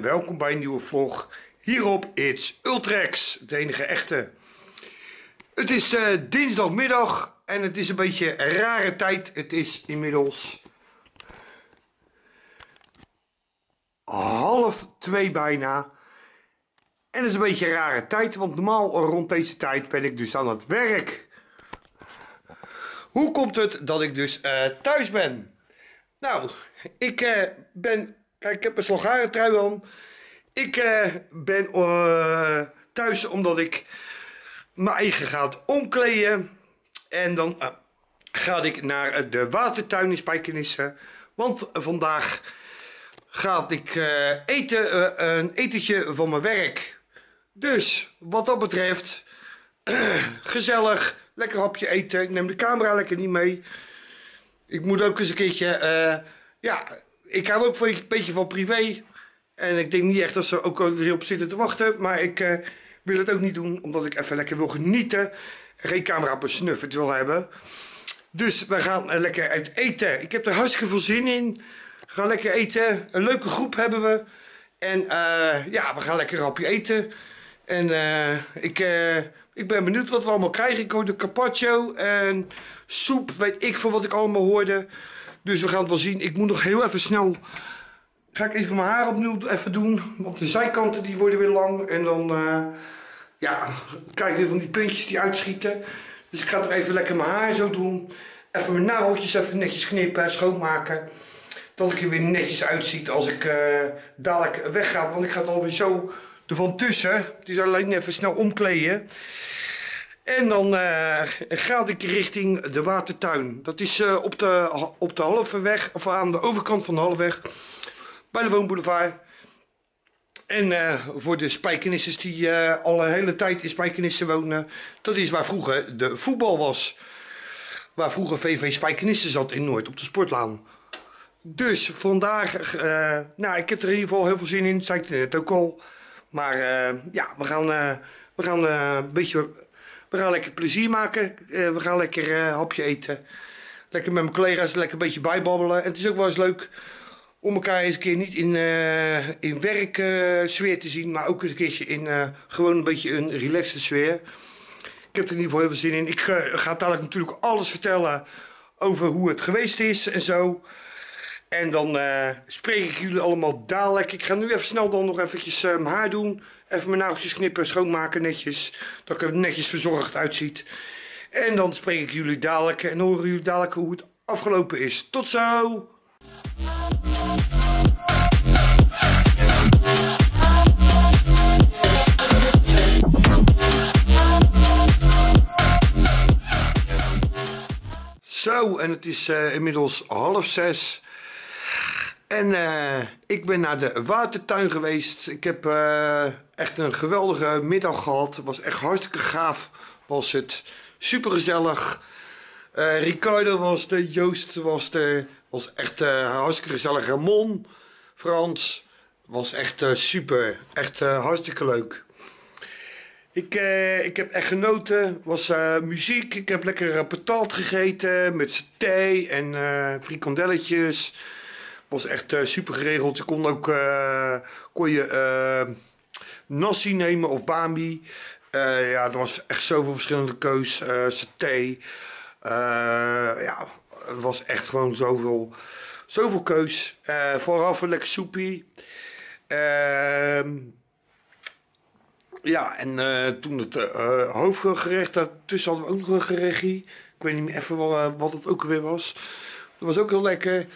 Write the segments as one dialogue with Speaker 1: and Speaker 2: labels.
Speaker 1: welkom bij een nieuwe vlog hier op It's Ultrex, de enige echte. Het is uh, dinsdagmiddag en het is een beetje een rare tijd. Het is inmiddels half twee bijna. En het is een beetje een rare tijd, want normaal rond deze tijd ben ik dus aan het werk. Hoe komt het dat ik dus uh, thuis ben? Nou, ik uh, ben Kijk, ik heb een slagarentrui aan. Ik uh, ben uh, thuis omdat ik mijn eigen ga omkleden. En dan uh, ga ik naar de watertuin in Spijkenisse. Want vandaag ga ik eten, een etentje van mijn werk. Dus, wat dat betreft, gezellig, lekker hapje eten. Ik neem de camera lekker niet mee. Ik moet ook eens een keertje, ja ik hou ook een beetje van privé. En ik denk niet echt dat ze ook erop zitten te wachten. Maar ik uh, wil het ook niet doen, omdat ik even lekker wil genieten. En geen op wil hebben. Dus we gaan lekker uit eten. Ik heb er hartstikke veel zin in. We gaan lekker eten. Een leuke groep hebben we. En uh, ja, we gaan lekker een hapje eten. En ik, ik ben benieuwd wat we allemaal krijgen. Ik hoorde carpaccio en soep, weet ik veel wat ik allemaal hoorde. Dus we gaan het wel zien. Ik moet nog heel even snel... Ga ik even mijn haar opnieuw even doen. Want de zijkanten die worden weer lang. En dan... Uh, ja, krijg ik weer van die puntjes die uitschieten. Dus ik ga er even lekker mijn haar zo doen. Even mijn nageltjes even netjes knippen, schoonmaken. Dat ik er weer netjes uitziet als ik uh, dadelijk wegga. Want ik ga het alweer zo ervan tussen. Het is alleen even snel omkleden. En dan uh, ga ik richting de watertuin. Dat is uh, op, de, op de halve weg, of aan de overkant van de halfweg, bij de woonboulevard. En uh, voor de spijkenissers die al een hele tijd in spijkenissen wonen, dat is waar vroeger de voetbal was. Waar vroeger VV Spijkenissen zat in Noord, op de sportlaan. Dus vandaag, nou ik heb er in ieder geval heel veel zin in, zei ik net ook al. Maar ja, we gaan, we gaan een beetje we gaan lekker plezier maken. Uh, we gaan lekker uh, hapje eten. Lekker met mijn collega's lekker een beetje bijbabbelen. En het is ook wel eens leuk om elkaar eens een keer niet in, uh, in werksfeer te zien. Maar ook eens een keertje in gewoon een beetje een relaxte sfeer. Ik heb er in ieder geval heel veel zin in. Ik ga dadelijk natuurlijk alles vertellen over hoe het geweest is en zo. En dan spreek ik jullie allemaal dadelijk. Ik ga nu even snel dan nog eventjes mijn haar doen. Even mijn nageltjes knippen, schoonmaken netjes. Dat ik er netjes verzorgd uitziet. En dan spreek ik jullie dadelijk en horen jullie dadelijk hoe het afgelopen is. Tot zo! Zo, en het is uh, inmiddels half zes. En uh, ik ben naar de watertuin geweest. Ik heb uh, echt een geweldige middag gehad. Het was echt hartstikke gaaf. Was het super gezellig. Uh, Ricardo was er, Joost was er. Was echt hartstikke gezellig. Ramon, Frans. Was echt super. Echt hartstikke leuk. Ik, ik heb echt genoten. was muziek. Ik heb lekker patat gegeten met thee en frikandelletjes was echt uh, super geregeld. Je kon ook uh, kon je, uh, nasi nemen of bami. ja, er was echt zoveel verschillende keus. saté. ja, het was echt gewoon zoveel, zoveel keus. vooraf een lekker soepie. Ehm, ja, en toen het hoofdgerecht, daartussen hadden we ook nog een gerechtje. Ik weet niet meer even wat, wat het ook weer was. Dat was ook heel lekker.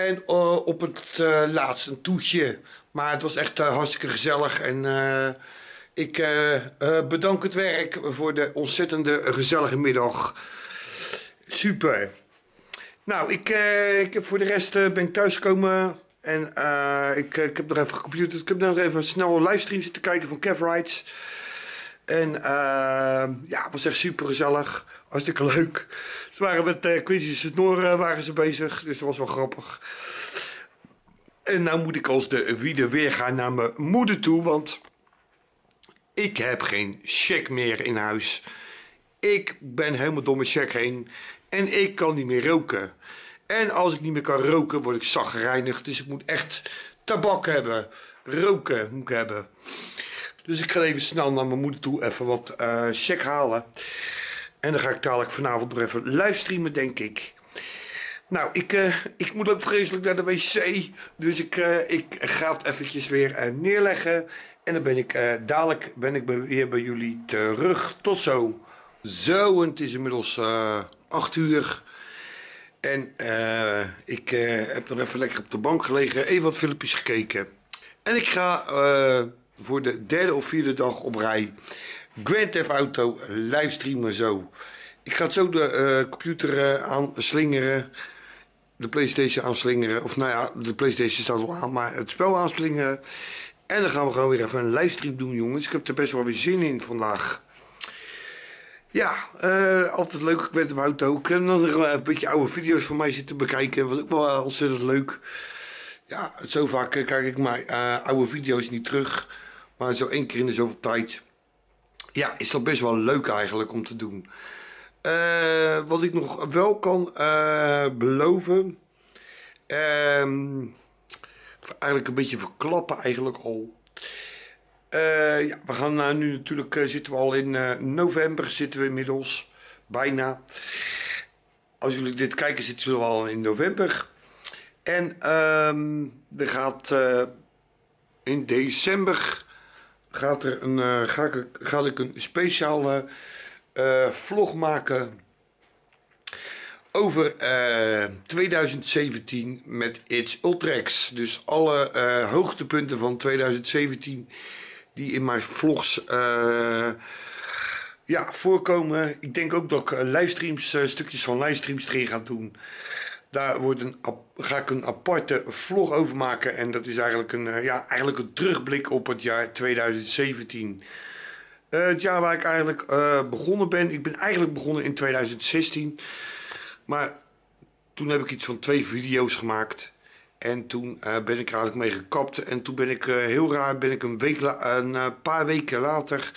Speaker 1: En uh, op het uh, laatst een toetje. Maar het was echt uh, hartstikke gezellig. En ik bedank het werk voor de ontzettende gezellige middag. Super. Nou, ik, ik heb voor de rest ben ik thuisgekomen. En ik, ik heb nog even gecomputerd. Ik heb nog even snel een livestream zitten kijken van Kev Rides. En ja, het was echt super gezellig. Hartstikke leuk. Ze waren met uh, Quincy Snoren waren ze bezig, dus dat was wel grappig. En nou moet ik als de wiede weer gaan naar mijn moeder toe, want ik heb geen check meer in huis. Ik ben helemaal door mijn check heen en ik kan niet meer roken. En als ik niet meer kan roken, word ik zagrijnig. Dus ik moet echt tabak hebben. roken moet ik hebben. Dus ik ga even snel naar mijn moeder toe, even wat uh, check halen. En dan ga ik dadelijk vanavond nog even livestreamen, denk ik. Nou, ik, uh, ik moet ook vreselijk naar de wc. Dus ik, uh, ik ga het eventjes weer neerleggen. En dan ben ik dadelijk ben ik weer bij jullie terug. Tot zo. Zo, het is inmiddels 8 uur. En ik heb nog even lekker op de bank gelegen, even wat filmpjes gekeken. En ik ga voor de derde of vierde dag op rij Grand Theft Auto livestreamen zo. Ik ga het zo de uh, computer uh, aanslingeren, de Playstation aanslingeren, of nou ja, de Playstation staat wel aan, maar het spel aanslingeren. En dan gaan we gewoon weer even een livestream doen jongens. Ik heb er best wel weer zin in vandaag. Ja, uh, altijd leuk met de auto. Ik heb nog een beetje oude video's van mij zitten bekijken. Was ook wel ontzettend leuk. Ja, zo vaak kijk ik mijn oude video's niet terug. Maar zo één keer in de zoveel tijd. Ja, is dat best wel leuk eigenlijk om te doen. Uh, wat ik nog wel kan uh, beloven. Uh, eigenlijk een beetje verklappen eigenlijk al. Uh, ja, we gaan nu natuurlijk zitten we al in november zitten we inmiddels. Bijna. Als jullie dit kijken zitten we al in november. En ehm, er gaat in december gaat er een, uh, ga, ik, ga ik een speciale uh, vlog maken over uh, eh, 2017 met It's Ultrex. Dus alle hoogtepunten van 2017 die in mijn vlogs ja, voorkomen. Ik denk ook dat ik livestreams, stukjes van livestreams erin ga doen. Daar wordt een, ga ik een aparte vlog over maken. En dat is eigenlijk een, eh, ja, eigenlijk een terugblik op het jaar 2017. Uh, eh, het jaar waar ik eigenlijk uh, begonnen ben. Ik ben eigenlijk begonnen in 2016. Maar toen heb ik iets van twee video's gemaakt. En toen ben ik er eigenlijk mee gekapt. En toen ben ik heel raar, ben ik een, week een paar weken later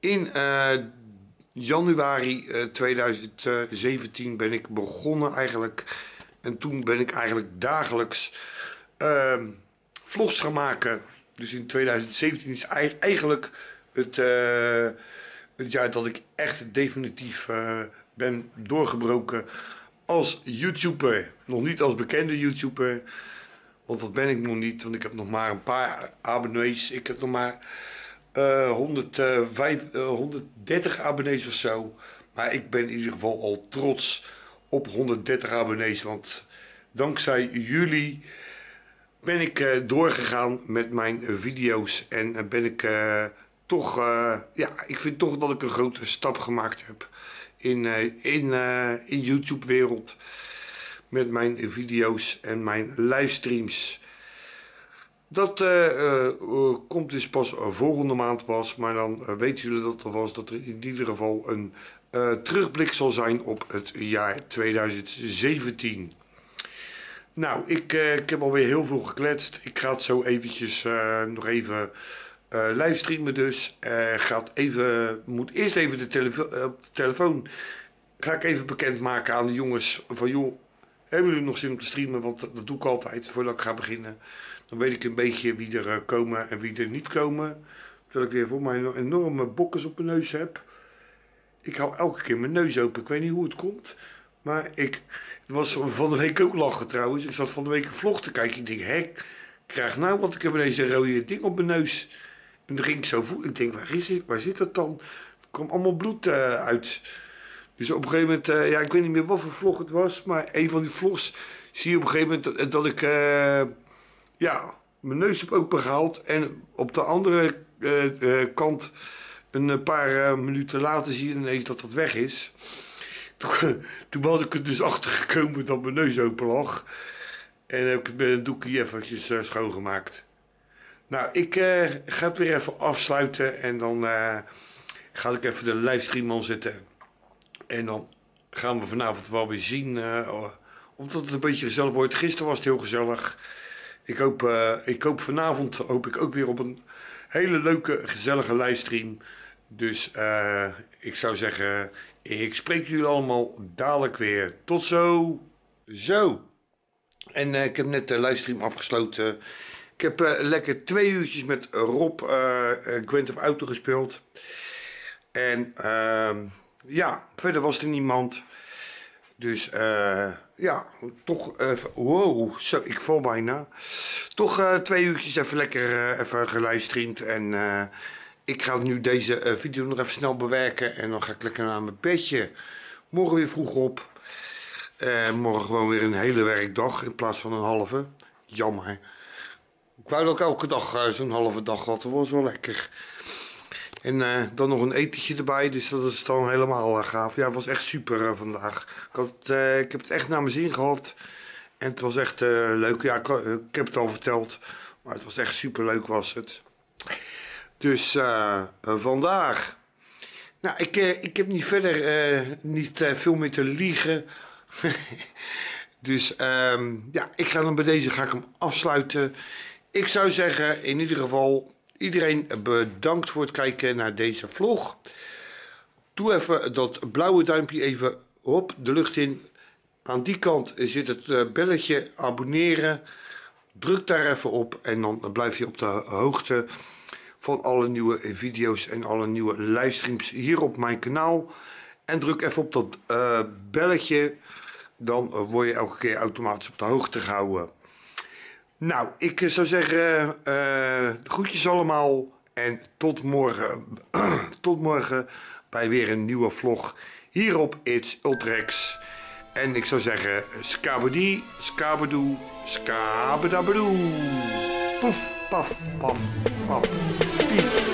Speaker 1: in januari 2017 eh, ben ik begonnen eigenlijk. En toen ben ik eigenlijk dagelijks uh, vlogs gaan maken. Dus in 2017 is eigenlijk het, uh, het jaar dat ik echt definitief uh, ben doorgebroken als YouTuber. Nog niet als bekende YouTuber. Want dat ben ik nog niet, want ik heb nog maar een paar abonnees. Ik heb nog maar uh, 105, 130 abonnees of zo. Maar ik ben in ieder geval al trots op 130 abonnees. Want dankzij jullie ben ik doorgegaan met mijn video's. En ben ik toch, ja, ik vind toch dat ik een grote stap gemaakt heb in, in, in YouTube-wereld. Met mijn video's en mijn livestreams. Dat uh, uh, komt dus pas volgende maand pas, maar dan uh, weten jullie dat alvast dat er in ieder geval een terugblik zal zijn op het jaar 2017. Nou, ik, ik heb alweer heel veel gekletst. Ik ga het zo eventjes nog even livestreamen dus. gaat even, moet eerst even de, de telefoon, ga ik even bekendmaken aan de jongens van joh, hebben jullie nog zin om te streamen? Want dat doe ik altijd voordat ik ga beginnen. Dan weet ik een beetje wie er eh, komen en wie er niet komen. Terwijl ik weer voor mij een enorme bokkers op mijn neus heb. Ik hou elke keer mijn neus open. Ik weet niet hoe het komt. Maar ik, het was van de week ook lachen trouwens. Ik zat van de week een vlog te kijken. Ik denk, hé, ik krijg nou, want ik heb ineens een rode ding op mijn neus. En dan ging ik zo voelen. Ik denk, waar is het? Waar zit dat dan? Er kwam allemaal bloed uh, uit. Dus op een gegeven moment, uh, ja, ik weet niet meer wat voor vlog het was. Maar een van die vlogs zie je op een gegeven moment dat, dat ik... ja, mijn neus heb opengehaald. En op de andere uh, uh, kant, een paar uh, minuten later, zie je ineens dat dat weg is. Toen, toen was ik er dus achter gekomen dat mijn neus open lag. En heb ik met een doekje eventjes schoongemaakt. Nou, ik ga het weer even afsluiten. En dan ga ik even de livestream aanzetten. En dan gaan we vanavond wel weer zien of dat het een beetje gezellig wordt. Gisteren was het heel gezellig. Ik hoop, uh, ik hoop vanavond hoop ik ook weer op een hele leuke, gezellige livestream. Dus uh, ik zou zeggen, ik spreek jullie allemaal dadelijk weer. Tot zo. Zo. En uh, ik heb net de livestream afgesloten. Ik heb eh, lekker twee uurtjes met Rob uh, Gwent of Auto gespeeld. En ehm, ja, verder was er niemand. Dus uh, ja, toch, wow, zo, ik val bijna. Toch twee uurtjes even lekker even gelivestreamd. En ik ga nu deze video nog even snel bewerken. En dan ga ik lekker naar mijn bedje. Morgen weer vroeg op. morgen gewoon weer een hele werkdag in plaats van een halve. Jammer. Ik wou dat elke dag uh, zo'n halve dag had. Dat was wel lekker. En uh, dan nog een etentje erbij, dus dat is dan helemaal uh, gaaf. Ja, het was echt super vandaag. Ik, had, ik heb het echt naar mijn zin gehad. En het was echt leuk. Ja, ik, heb het al verteld. Maar het was echt super leuk was het. Dus vandaag. Nou, ik, ik heb niet verder niet veel meer te liegen. dus um, ja, ik ga dan bij deze ga ik hem afsluiten. Ik zou zeggen, in ieder geval, iedereen bedankt voor het kijken naar deze vlog. Doe even dat blauwe duimpje even op de lucht in. Aan die kant zit het eh, belletje abonneren. Druk daar even op en dan blijf je op de hoogte van alle nieuwe video's en alle nieuwe livestreams hier op mijn kanaal. En druk even op dat uh, belletje, dan word je elke keer automatisch op de hoogte gehouden. Nou, ik zou zeggen, uh, groetjes allemaal en tot morgen. tot morgen bij weer een nieuwe vlog hier op It's Ultrex. En ik zou zeggen, skabadi, skabadoe, skabedabadoe. Poef, paf, paf, paf, pief.